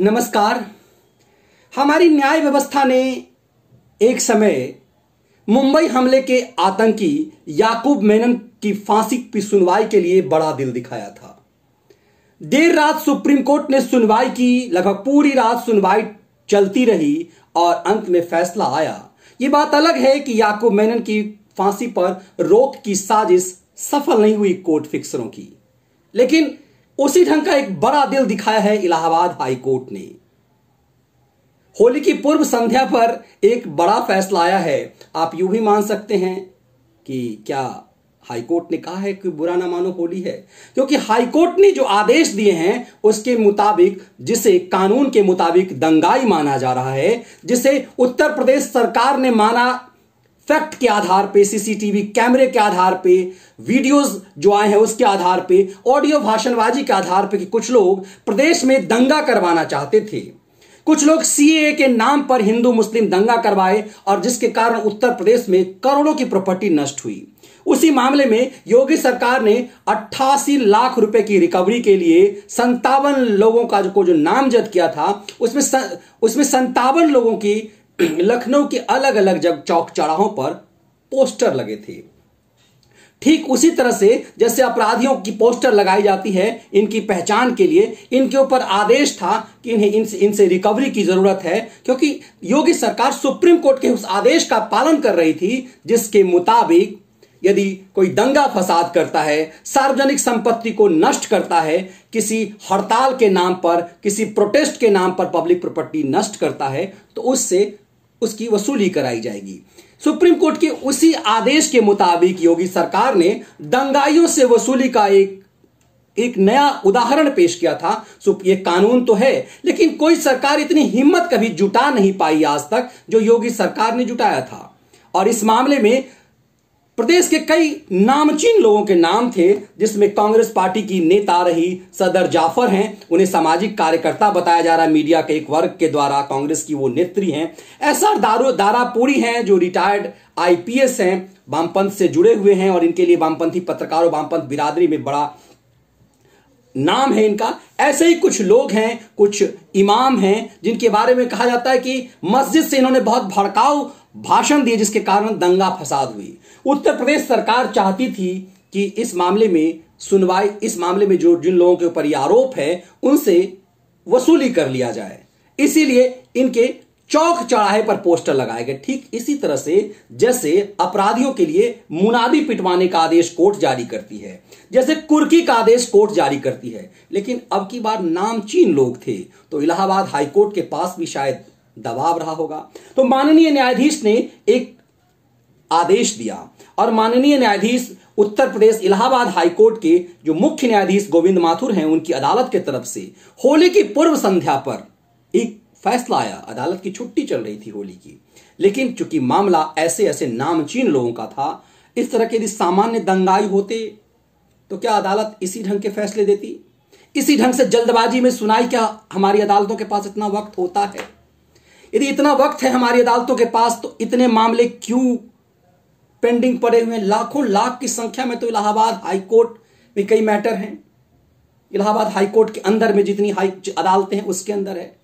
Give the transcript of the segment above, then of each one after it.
नमस्कार। हमारी न्याय व्यवस्था ने एक समय मुंबई हमले के आतंकी याकूब मेनन की फांसी की सुनवाई के लिए बड़ा दिल दिखाया था। देर रात सुप्रीम कोर्ट ने सुनवाई की, लगभग पूरी रात सुनवाई चलती रही और अंत में फैसला आया। यह बात अलग है कि याकूब मेनन की फांसी पर रोक की साजिश सफल नहीं हुई कोर्ट फिक्सरों की। लेकिन उसी ढंग का एक बड़ा दिल दिखाया है इलाहाबाद हाई कोर्ट ने। होली की पूर्व संध्या पर एक बड़ा फैसला आया है। आप यूँ भी मान सकते हैं कि क्या हाईकोर्ट ने कहा है कि बुरा ना मानो होली है? क्योंकि हाईकोर्ट ने जो आदेश दिए हैं, उसके मुताबिक, जिसे कानून के मुताबिक दंगाई माना जा रहा है, जिसे उत्तर प्रदेश सरकार ने माना फैक्ट के आधार पे सीसीटीवी कैमरे के आधार पे वीडियोस जो आए हैं उसके आधार पे ऑडियो भाषणबाजी के आधार पे कि कुछ लोग प्रदेश में दंगा करवाना चाहते थे। कुछ लोग सीए के नाम पर हिंदू मुस्लिम दंगा करवाए और जिसके कारण उत्तर प्रदेश में करोड़ों की प्रॉपर्टी नष्ट हुई। उसी मामले में योगी सरकार ने 88 लाख रुपए की रिकवरी के लिए संतावन लोगों का जो को जो नामजद किया था उसमें स, उसमें संतावन लोगों की लखनऊ के अलग अलग जब चौक चौराहों पर पोस्टर लगे थे। ठीक उसी तरह से जैसे अपराधियों की पोस्टर लगाई जाती है, इनकी पहचान के लिए इनके ऊपर आदेश था कि इन्हें इनसे इनसे रिकवरी की ज़रूरत है, क्योंकि योगी सरकार सुप्रीम कोर्ट के उस आदेश का पालन कर रही थी, जिसके मुताबिक यदि कोई दंगा फसाद करता है, सार्वजनिक संपत्ति को नष्ट करता है, किसी हड़ताल के नाम पर, किसी प्रोटेस्ट के नाम पर पब्लिक प्रॉपर्टी नष्ट करता है तो उससे उसकी वसूली कराई जाएगी। सुप्रीम कोर्ट के उसी आदेश के मुताबिक योगी सरकार ने दंगाइयों से वसूली का एक एक नया उदाहरण पेश किया था। ये कानून तो है, लेकिन कोई सरकार इतनी हिम्मत कभी जुटा नहीं पाई आज तक जो योगी सरकार ने जुटाया था। और इस मामले में प्रदेश के कई नामचीन लोगों के नाम थे, जिसमें कांग्रेस पार्टी की नेता रही सदर जाफ़र हैं। उन्हें सामाजिक कार्यकर्ता बताया जा रहा है। मीडिया के एक वर्ग के द्वारा कांग्रेस की वो नेत्री हैं। ऐसा दारो दारापुरी हैं, जो रिटायर्ड आईपीएस हैं, वामपंथ से जुड़े हुए हैं और इनके लिए वामपंथी पत्रकारों वामपंथ बिरादरी में बड़ा नाम है इनका। ऐसे ही कुछ लोग हैं, कुछ इमाम हैं, जिनके बारे में कहा जाता है कि मस्जिद से इन्होंने बहुत भड़काऊ भाषण दिए जिसके कारण दंगा फसाद हुई। उत्तर प्रदेश सरकार चाहती थी कि इस मामले में सुनवाई, इस मामले में जो जिन लोगों के ऊपर आरोप है, उनसे वसूली कर लिया जाए। इसीलिए इनके चौक चौराहे पर पोस्टर लगाए गए। ठीक इसी तरह से जैसे अपराधियों के लिए मुनादी पिटवाने का आदेश कोर्ट जारी करती है, जैसे कुर्की का आदेश कोर्ट जारी करती है। लेकिन अब की बार नामचीन लोग थे तो इलाहाबाद हाईकोर्ट के पास भी शायद दबाव रहा होगा। तो माननीय न्यायाधीश ने एक आदेश दिया और माननीय न्यायाधीश उत्तर प्रदेश इलाहाबाद हाईकोर्ट के जो मुख्य न्यायाधीश गोविंद माथुर हैं, उनकी अदालत की तरफ़ से होली की पूर्व संध्या पर एक फैसला आया। अदालत की छुट्टी चल रही थी होली की। लेकिन चूँकि मामला ऐसे ऐसे नामचीन लोगों का था, इस तरह के यदि सामान्य दंगाई होते तो क्या अदालत इसी ढंग के फैसले देती? इसी ढंग से जल्दबाजी में सुनाई क्या हमारी अदालतों के पास इतना वक्त होता है? यदि इतना वक्त है हमारी अदालतों के पास तो इतने मामले क्यों पेंडिंग पड़े हुए हैं? लाखों लाख की संख्या में तो इलाहाबाद हाईकोर्ट में कई मैटर हैं। इलाहाबाद हाईकोर्ट के अंदर में जितनी हाई अदालतें हैं, उसके अंदर है।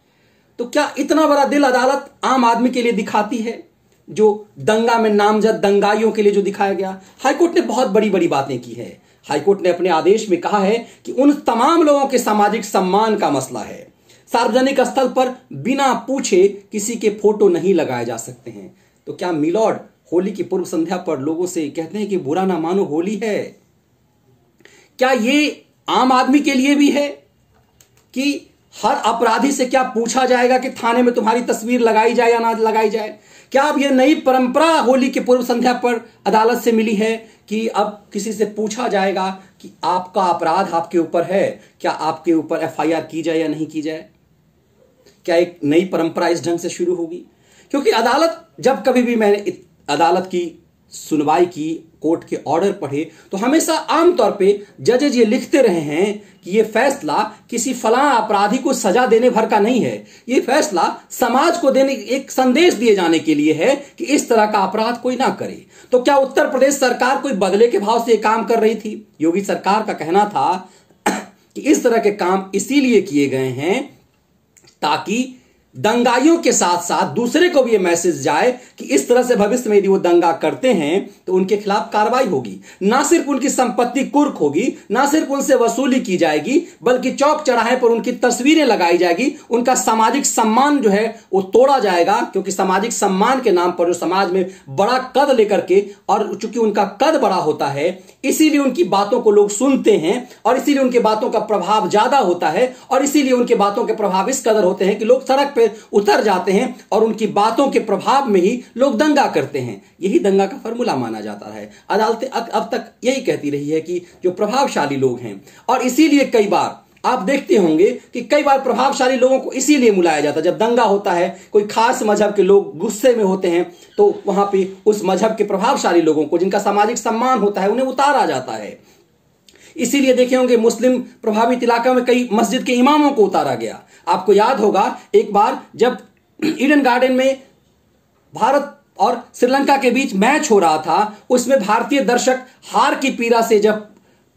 तो क्या इतना बड़ा दिल अदालत आम आदमी के लिए दिखाती है, जो दंगा में नामजद दंगाइयों के लिए जो दिखाया गया? हाईकोर्ट ने बहुत बड़ी बड़ी बातें की है। हाईकोर्ट ने अपने आदेश में कहा है कि उन तमाम लोगों के सामाजिक सम्मान का मसला है। सार्वजनिक स्थल पर बिना पूछे किसी के फ़ोटो नहीं लगाए जा सकते हैं। तो क्या मिलॉर्ड होली की पूर्व संध्या पर लोगों से कहते हैं कि बुरा ना मानो होली है? क्या ये आम आदमी के लिए भी है कि हर अपराधी से क्या पूछा जाएगा कि थाने में तुम्हारी तस्वीर लगाई जाए या ना लगाई जाए? क्या अब यह नई परंपरा होली की पूर्व संध्या पर अदालत से मिली है कि अब किसी से पूछा जाएगा कि आपका अपराध आपके ऊपर है? क्या आपके ऊपर एफआईआर की जाए या नहीं की जाए? क्या एक नई परंपरा इस ढंग से शुरू होगी? क्योंकि अदालत, जब कभी भी मैंने अदालत की सुनवाई की, कोर्ट के ऑर्डर पढ़े तो हमेशा आमतौर पे जजेज ये लिखते रहे हैं कि ये फैसला किसी फला अपराधी को सजा देने भर का नहीं है। ये फैसला समाज को देने, एक संदेश दिए जाने के लिए है कि इस तरह का अपराध कोई ना करे। तो क्या उत्तर प्रदेश सरकार कोई बदले के भाव से ये काम कर रही थी? योगी सरकार का कहना था कि इस तरह के काम इसीलिए किए गए हैं ताकि दंगाइयों के साथ साथ दूसरे को भी यह मैसेज जाए कि इस तरह से भविष्य में यदि वो दंगा करते हैं तो उनके खिलाफ कार्रवाई होगी। ना सिर्फ़ उनकी संपत्ति कुर्क होगी, ना सिर्फ़ उनसे वसूली की जाएगी, बल्कि चौक चढ़ाए पर उनकी तस्वीरें लगाई जाएगी। उनका सामाजिक सम्मान जो है, वो तोड़ा जाएगा, क्योंकि सामाजिक सम्मान के नाम पर जो समाज में बड़ा कद लेकर के और चूँकि उनका कद बड़ा होता है, इसीलिए उनकी बातों को लोग सुनते हैं और इसीलिए उनके बातों का प्रभाव ज़्यादा होता है और इसीलिए उनके बातों के प्रभाव इस कदर होते हैं कि लोग सड़क पे उतर जाते हैं और उनकी बातों के प्रभाव में ही लोग दंगा करते हैं। यही दंगा का फॉर्मूला माना जाता है। अदालतें अब तक यही कहती रही है कि जो प्रभावशाली लोग हैं, और इसीलिए कई बार आप देखते होंगे कि कई बार प्रभावशाली लोगों को इसीलिए बुलाया जाता है। जब दंगा होता है, कोई खास मज़हब के लोग गुस्से में होते हैं तो वहाँ पे उस मज़हब के प्रभावशाली लोगों को, जिनका सामाजिक सम्मान होता है, उन्हें उतारा जाता है। इसीलिए देखे होंगे, मुस्लिम प्रभावित इलाका में कई मस्जिद के इमामों को उतारा गया। आपको याद होगा, एक बार जब ईडन गार्डन में भारत और श्रीलंका के बीच मैच हो रहा था, उसमें भारतीय दर्शक हार की पीड़ा से जब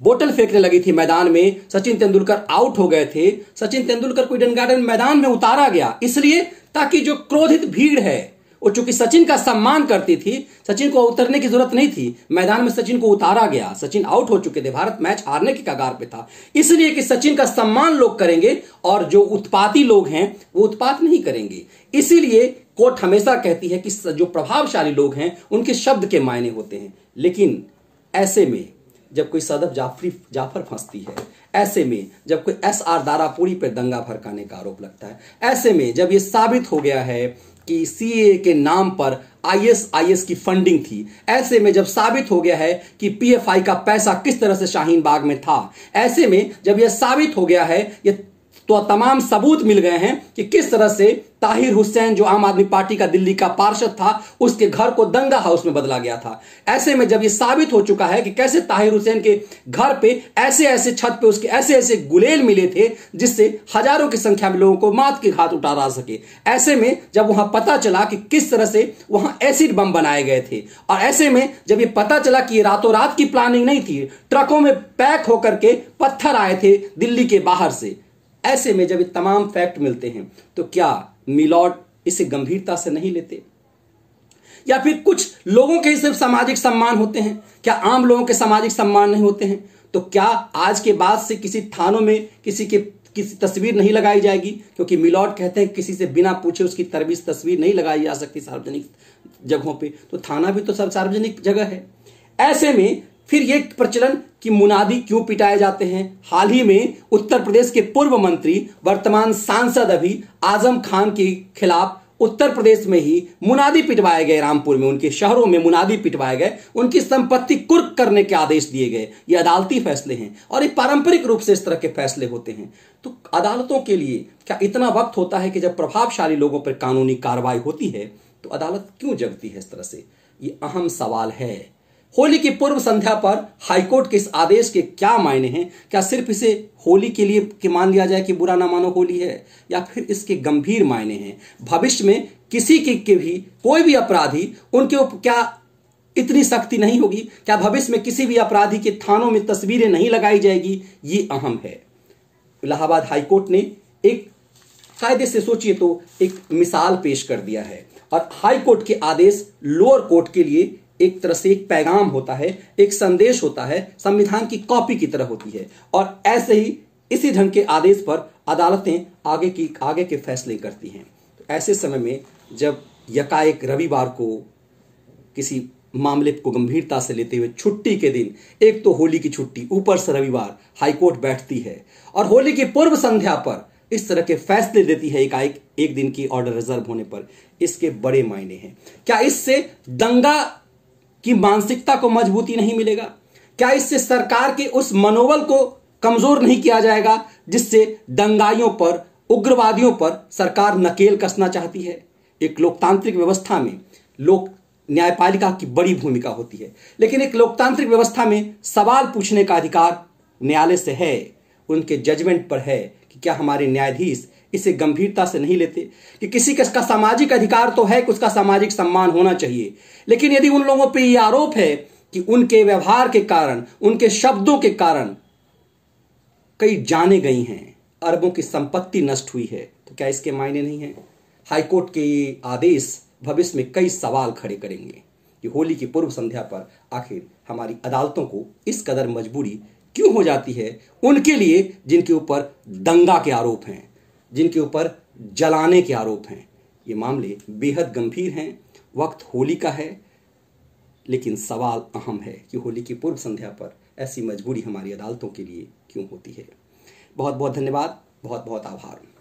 बोतल फेंकने लगी थी मैदान में, सचिन तेंदुलकर आउट हो गए थे। सचिन तेंदुलकर को ईडन गार्डन मैदान में उतारा गया, इसलिए ताकि जो क्रोधित भीड़ है वो चूँकि सचिन का सम्मान करती थी, सचिन को उतरने की ज़रूरत नहीं थी। मैदान में सचिन को उतारा गया। सचिन आउट हो चुके थे। भारत मैच हारने के कगार पे था। इसलिए कि सचिन का सम्मान लोग करेंगे और जो उत्पाती लोग हैं, वो उत्पात नहीं करेंगे। इसीलिए कोर्ट हमेशा कहती है कि जो प्रभावशाली लोग हैं, उनके शब्द के मायने होते हैं। लेकिन ऐसे में जब कोई सदफ जाफरी जाफ़र फंसती है, ऐसे में जब कोई एस आर दारापुरी पर दंगा भड़काने का आरोप लगता है, ऐसे में जब ये साबित हो गया है कि सीए के नाम पर आई एस की फंडिंग थी। ऐसे में जब साबित हो गया है कि पीएफआई का पैसा किस तरह से शाहीन बाग में था, ऐसे में जब यह साबित हो गया है ये तो तमाम सबूत मिल गए हैं कि किस तरह से ताहिर हुसैन, जो आम आदमी पार्टी का दिल्ली का पार्षद था, उसके घर को दंगा हाउस में बदला गया था। ऐसे में जब यह साबित हो चुका है कि कैसे ताहिर हुसैन के घर पे ऐसे ऐसे छत पे उसके ऐसे ऐसे गुलेल मिले थे, जिससे हज़ारों की संख्या में लोगों को मात के हाथ उतारा सके। ऐसे में जब वहाँ पता चला कि किस तरह से वहाँ एसिड बम बनाए गए थे, और ऐसे में जब ये पता चला कि रातों रात की प्लानिंग नहीं थी, ट्रकों में पैक होकर के पत्थर आए थे दिल्ली के बाहर से। ऐसे में जब ये तमाम फैक्ट मिलते हैं तो क्या मिलॉट इसे गंभीरता से नहीं लेते? या फिर कुछ लोगों के सिर्फ़ सामाजिक सम्मान होते हैं? क्या आम लोगों के सामाजिक सम्मान नहीं होते हैं? तो क्या आज के बाद से किसी थानों में किसी के, किसी तस्वीर नहीं लगाई जाएगी? क्योंकि मिलॉट कहते हैं किसी से बिना पूछे उसकी तरबीज तस्वीर नहीं लगाई जा सकती सार्वजनिक जगहों पे। तो थाना भी तो सब सार्वजनिक जगह है। ऐसे में फिर ये प्रचलन कि मुनादी क्यों पिटाए जाते हैं? हाल ही में उत्तर प्रदेश के पूर्व मंत्री, वर्तमान सांसद अभी आज़म खान के खिलाफ उत्तर प्रदेश में ही मुनादी पिटवाए गए रामपुर में। उनके शहरों में मुनादी पिटवाए गए। उनकी संपत्ति कुर्क करने के आदेश दिए गए। ये अदालती फैसले हैं और ये पारंपरिक रूप से इस तरह के फैसले होते हैं। तो अदालतों के लिए क्या इतना वक्त होता है कि जब प्रभावशाली लोगों पर कानूनी कार्रवाई होती है तो अदालत क्यों जगती है इस तरह से? ये अहम सवाल है। होली की पूर्व संध्या पर हाईकोर्ट के इस आदेश के क्या मायने हैं? क्या सिर्फ़ इसे होली के लिए कि मान लिया जाए कि बुरा ना मानो होली है या फिर इसके गंभीर मायने हैं? भविष्य में किसी के, के भी कोई भी अपराधी उनके उप क्या इतनी सख्ती नहीं होगी? क्या भविष्य में किसी भी अपराधी के थानों में तस्वीरें नहीं लगाई जाएगी? ये अहम है। इलाहाबाद हाईकोर्ट ने एक कायदे से सोचिए तो एक मिसाल पेश कर दिया है। और हाईकोर्ट के आदेश लोअर कोर्ट के लिए एक तरह से एक पैगाम होता है, एक संदेश होता है, संविधान की कॉपी की तरह होती है। और ऐसे ही इसी ढंग के आदेश पर अदालतें आगे की, आगे के फैसले करती हैं। तो ऐसे समय में जब यकाएक रविवार को किसी मामले को गंभीरता से लेते हुए छुट्टी के दिन, एक तो होली की छुट्टी, ऊपर से रविवार, हाईकोर्ट बैठती है और होली की पूर्व संध्या पर इस तरह के फैसले देती है एकाएक एक दिन की ऑर्डर रिज़र्व होने पर। इसके बड़े मायने हैं। क्या इससे दंगा की मानसिकता को मजबूती नहीं मिलेगा। क्या इससे सरकार के उस मनोबल को कमज़ोर नहीं किया जाएगा, जिससे दंगाइयों पर, उग्रवादियों पर सरकार नकेल कसना चाहती है? एक लोकतांत्रिक व्यवस्था में लोक न्यायपालिका की बड़ी भूमिका होती है। लेकिन एक लोकतांत्रिक व्यवस्था में सवाल पूछने का अधिकार न्यायालय से है, उनके जजमेंट पर है कि क्या हमारे न्यायाधीश इसे गंभीरता से नहीं लेते कि किसी का सामाजिक अधिकार तो है कि उसका सामाजिक सम्मान होना चाहिए। लेकिन यदि उन लोगों पर यह आरोप है कि उनके व्यवहार के कारण, उनके शब्दों के कारण कई जाने गई हैं, अरबों की संपत्ति नष्ट हुई है तो क्या इसके मायने नहीं है? हाईकोर्ट के ये आदेश भविष्य में कई सवाल खड़े करेंगे। कि होली की पूर्व संध्या पर आखिर हमारी अदालतों को इस कदर मजबूरी क्यों हो जाती है? उनके लिए जिनके ऊपर दंगा के आरोप हैं। जिनके ऊपर जलाने के आरोप हैं। ये मामले बेहद गंभीर हैं। वक्त होली का है, लेकिन सवाल अहम है कि होली की पूर्व संध्या पर ऐसी मजबूरी हमारी अदालतों के लिए क्यों होती है। बहुत बहुत धन्यवाद बहुत बहुत आभार।